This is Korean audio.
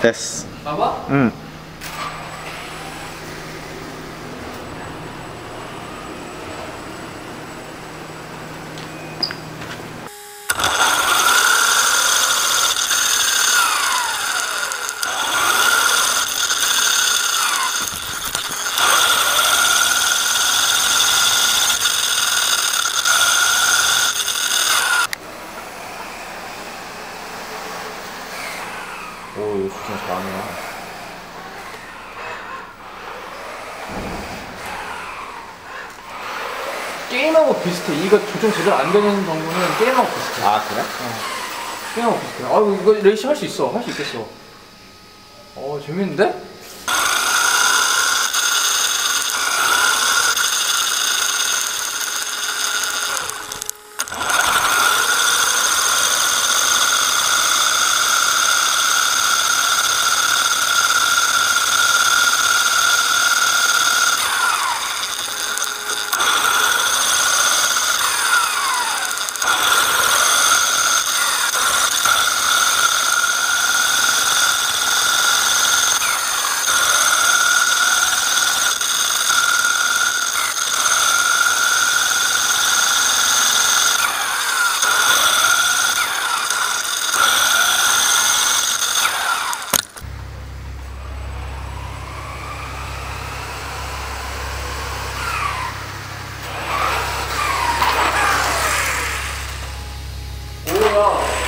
です。うん 오, 이거 진짜 잘하네. 게임하고 비슷해. 이거 조정 제대로 안 되는 정도는 게임하고 비슷해. 아, 그래? 게임하고 비슷해. 아유 이거 레이싱 할 수 있어. 할 수 있겠어. 어 재밌는데? 어.